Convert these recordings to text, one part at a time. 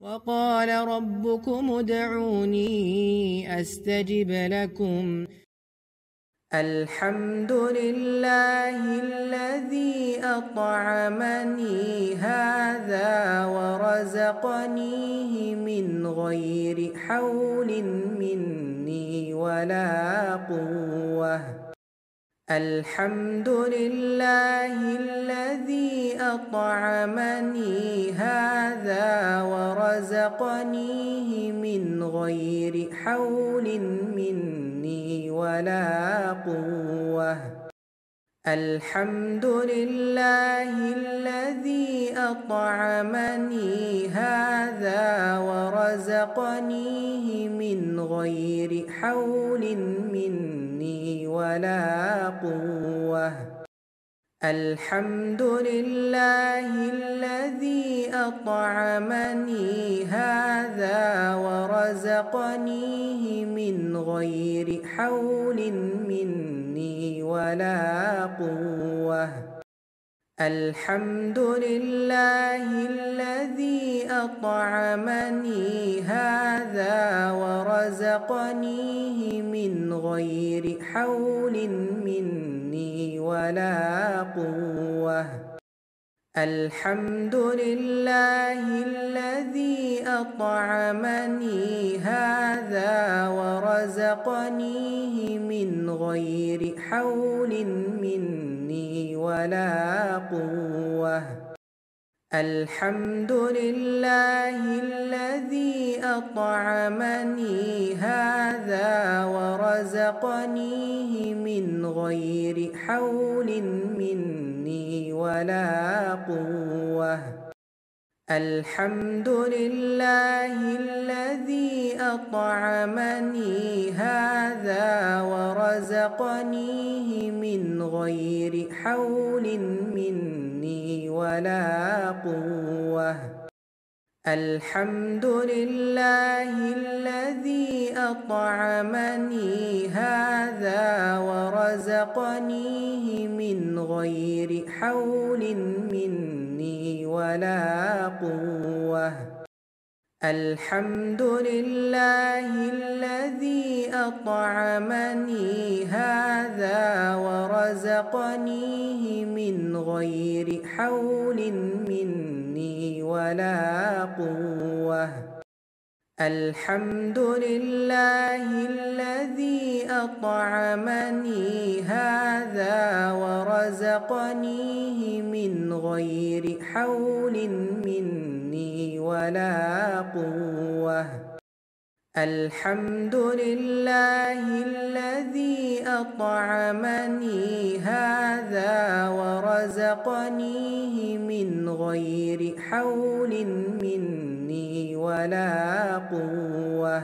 وقال ربكم ادعوني أستجب لكم. الحمد لله الذي أطعمني هذا ورزقنيه من غير حول مني ولا قوة. الحمد لله الذي أطعمني هذا ورزقنيه من غير حول مني ولا قوة. الحمد لله الذي أطعمني هذا ورزقنيه من غير حول مني ولا قوة. الحمد لله الذي أطعمني هذا ورزقنيه من غير حول مني ولا قوة. الحمد لله الذي أطعمني هذا ورزقنيه من غير حول مني ولا قوة الحمد لله الذي أطعمني هذا ورزقنيه من غير حول مني ولا قوة الحمد لله الذي أطعمني هذا ورزقنيه من غير حول مني ولا قوة. الحمد لله الذي أطعمني هذا ورزقنيه من غير حول مني ولا قوة. الحمد لله الذي أطعمني هذا ورزقنيه من غير حول مني ولا قوة. الحمد لله الذي أطعمني هذا ورزقنيه من غير حول مني ولا قوة. الحمد لله الذي أطعمني هذا ورزقنيه من غير حول مني ولا قوة. الحمد لله الذي أطعمني هذا ورزقنيه من غير حول مني ولا قوة.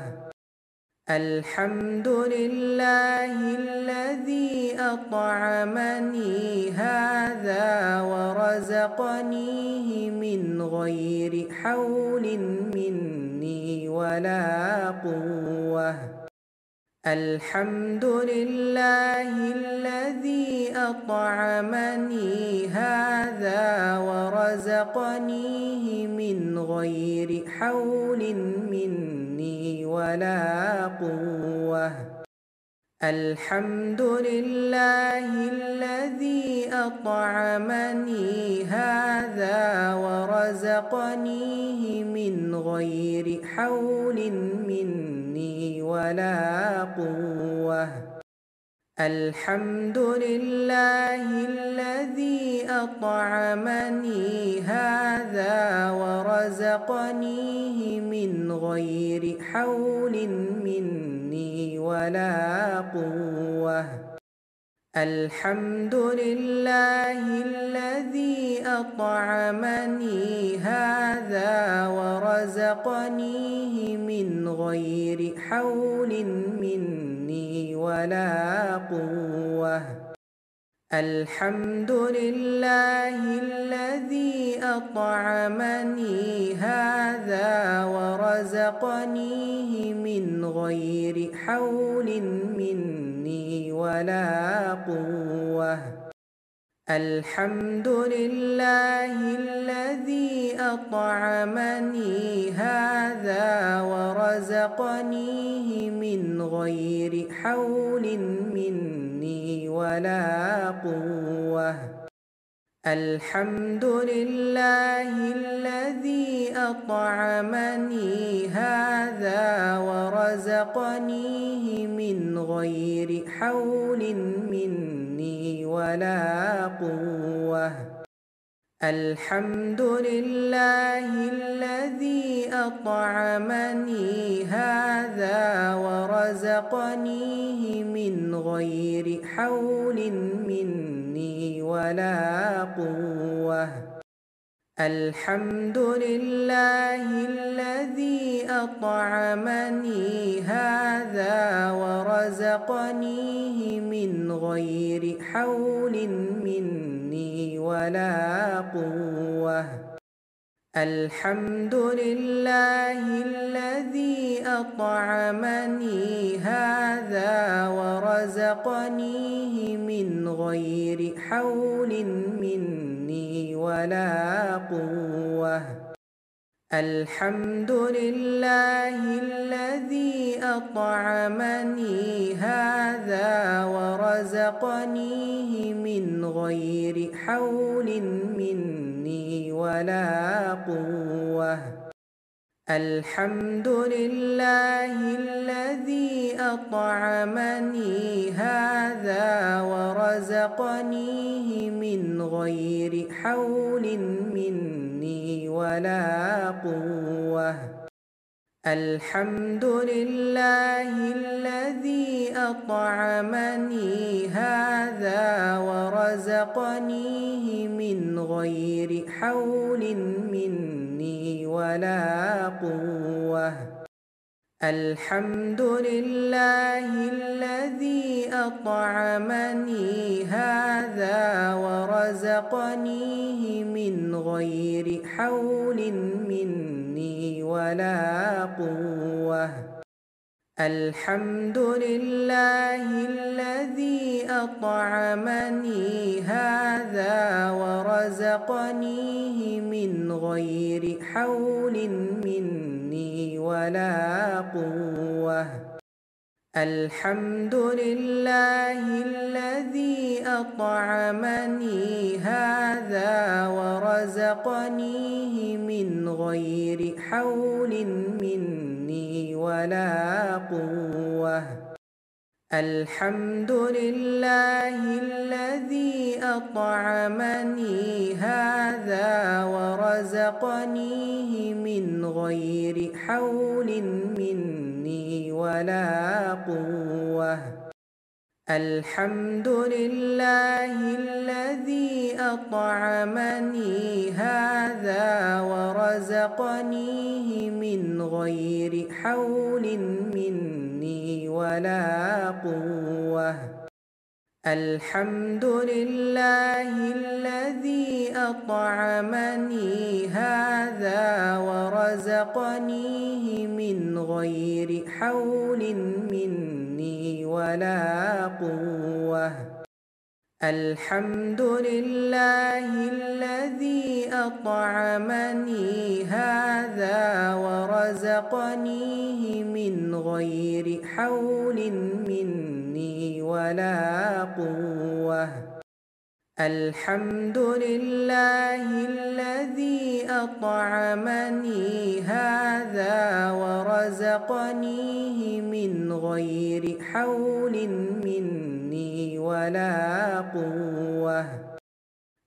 الحمد لله الذي أطعمني هذا ورزقنيه من غير حول مني ولا قوة. الحمد لله الذي أطعمني هذا ورزقنيه من غير حول مني ولا قوة. الحمد لله الذي أطعمني هذا ورزقنيه من غير حول مني ولا قوة. الحمد لله الذي أطعمني هذا ورزقنيه من غير حول مني ولا قوة. الحمد لله الذي أطعمني هذا ورزقنيه من غير حول مني ولا قوة الحمد لله الذي أطعمني هذا ورزقنيه من غير حول مني ولا قوة الحمد لله الذي أطعمني هذا ورزقنيه من غير حول مني ولا قوة. الحمد لله الذي أطعمني هذا ورزقنيه من غير حول مني ولا قوة الحمد لله الذي أطعمني هذا ورزقنيه من غير حول مني ولا قوة الحمد لله الذي أطعمني هذا ورزقنيه من غير حول مني ولا قوة. الحمد لله الذي أطعمني هذا ورزقنيه من غير حول مني ولا قوة الحمد لله الذي أطعمني هذا ورزقنيه من غير حول مني ولا قوة الحمد لله الذي أطعمني هذا ورزقنيه من غير حول مني ولا قوة. الحمد لله الذي أطعمني هذا ورزقنيه من غير حول مني ولا قوة الحمد لله الذي أطعمني هذا ورزقنيه من غير حول مني ولا قوة الحمد لله الذي أطعمني هذا ورزقنيه من غير حول مني ولا قوة. الحمد لله الذي أطعمني هذا ورزقنيه من غير حول مني ولا قوة الحمد لله الذي أطعمني هذا ورزقنيه من غير حول مني ولا قوة الحمد لله الذي أطعمني هذا ورزقنيه من غير حول مني ولا قوة. الحمد لله الذي أطعمني هذا ورزقنيه من غير حول مني ولا قوة. الحمد لله الذي أطعمني هذا ورزقنيه من غير حول مني ولا قوة الحمد لله الذي أطعمني هذا ورزقنيه من غير حول مني ولا قوة.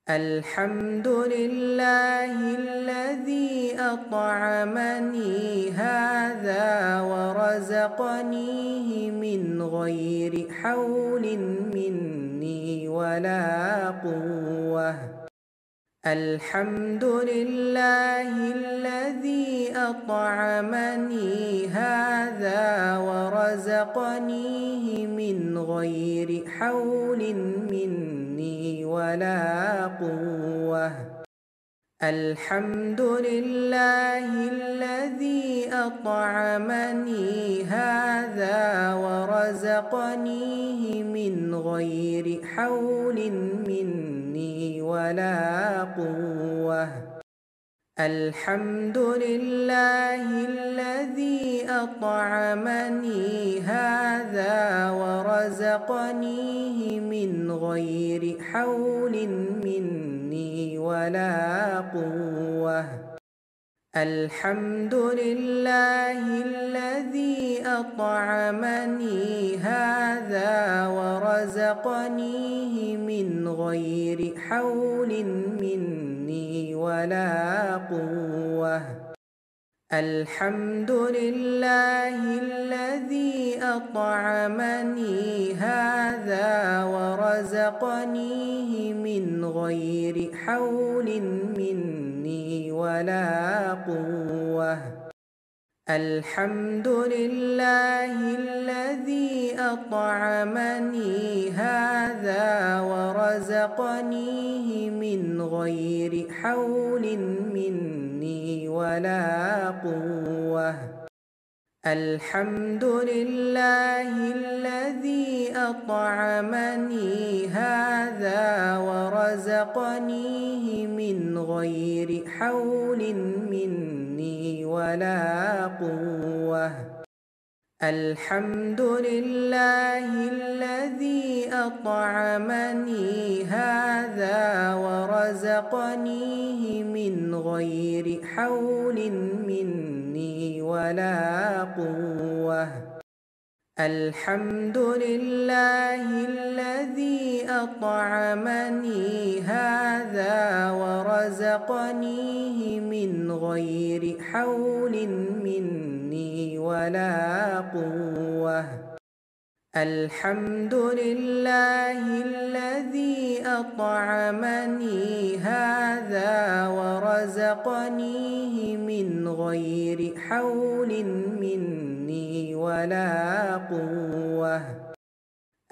الحمد لله الذي أطعمني هذا ورزقنيه من غير حول مني ولا قوة الحمد لله الذي أطعمني هذا ورزقنيه من غير حول مني ولا قوة. الحمد لله الذي أطعمني هذا ورزقنيه من غير حول مني ولا قوة. الحمد لله الذي أطعمني هذا ورزقنيه من غير حول مني ولا قوة الحمد لله الذي أطعمني هذا ورزقنيه من غير حول مني ولا قوة. الحمد لله الذي أطعمني هذا ورزقنيه من غير حول مني ولا قوة. الحمد لله الذي أطعمني هذا ورزقنيه من غير حول مني ولا قوة الحمد لله الذي أطعمني هذا ورزقنيه من غير حول مني ولا قوة. الحمد لله الذي أطعمني هذا ورزقنيه من غير حول مني ولا قوة. الحمد لله الذي أطعمني هذا ورزقنيه من غير حول مني ولا قوة الحمد لله الذي أطعمني هذا ورزقنيه من غير حول مني ولا قوة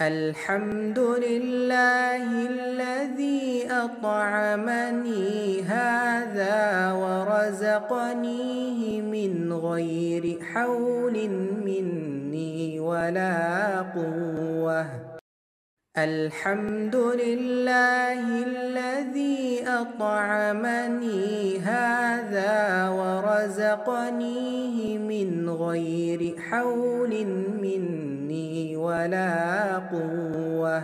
الحمد لله الذي أطعمني هذا ورزقنيه من غير حول مني ولا قوة. الحمد لله الذي أطعمني هذا ورزقنيه من غير حول مني ولا قوة.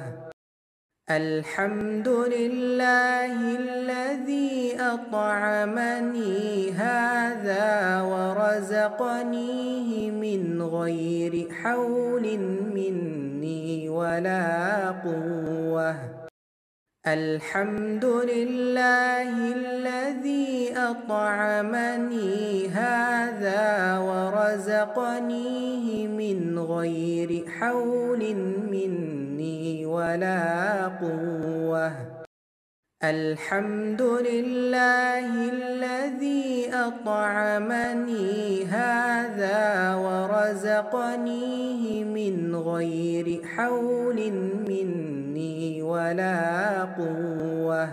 الحمد لله الذي أطعمني هذا ورزقنيه من غير حول مني ولا قوة. الحمد لله الذي أطعمني هذا ورزقنيه من غير حول مني ولا قوة. الحمد لله الذي أطعمني هذا ورزقنيه من غير حول مني ولا قوة